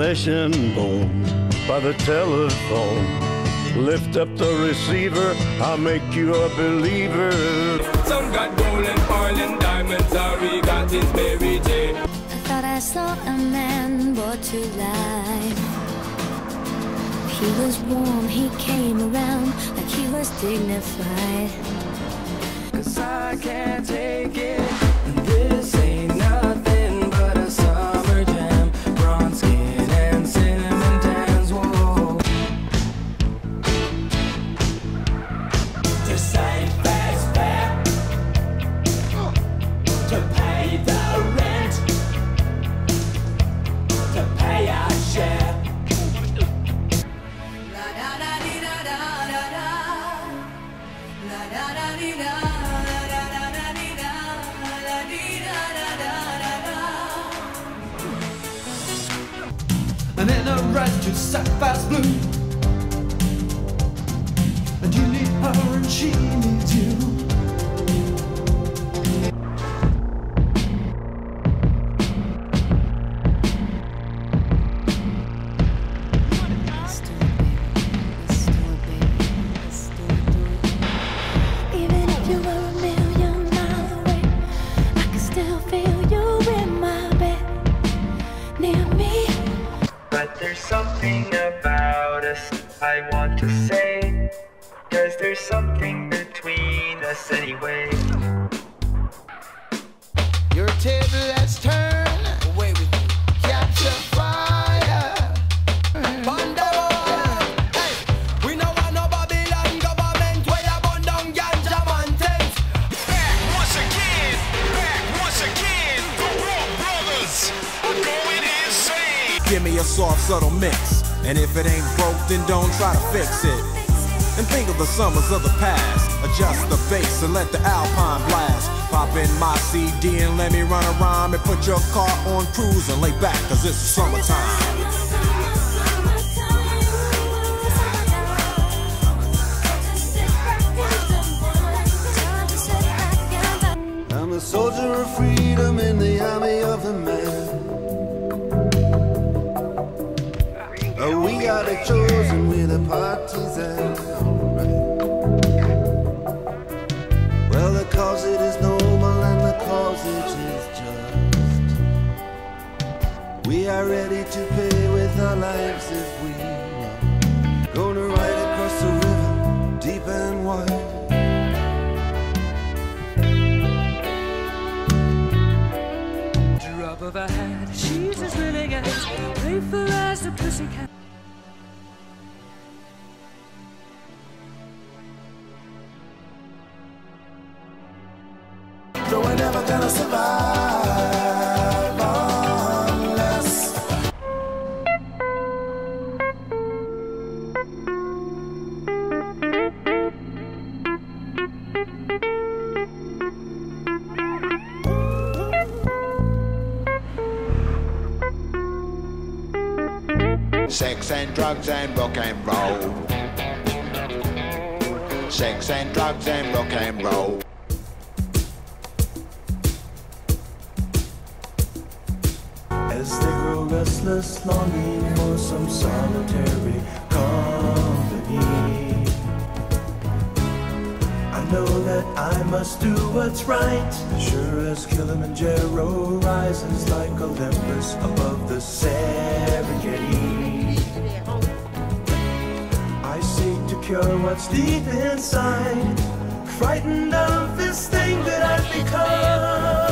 Flesh and bone by the telephone. Lift up the receiver, I'll make you a believer. Some got gold and pearl and diamonds, we got is Mary J. I thought I saw a man brought to life. He was warm, he came around like he was dignified. Cause I can't take it. A red to say. Cause there's something between us anyway. Your table has turned. Away with you. Catch a fire. Burn them all. Hey, we no want no Babylon government where you burn down ganja mountains. Back once again, back once again, the Raw Brothers are going insane. Give me a soft, subtle mix. And if it ain't broke, then don't try to fix it. And think of the summers of the past. Adjust the bass and let the alpine blast. Pop in my CD and let me run a rhyme and put your car on cruise and lay back, cause it's summertime. The partisans. Well, the cause it is noble and the cause it is just. We are ready to pay with our lives if we want. Gonna ride across the river, deep and wide. Drop of a hat, she's as willing as playful as a pussycat. Sex and drugs and rock and roll. Sex and drugs and rock and roll. As they grow restless, longing for some solitary company. I know that I must do what's right. Sure as Kilimanjaro rises like Olympus above the Serengeti. Seek to cure what's deep inside, frightened of this thing that I've become.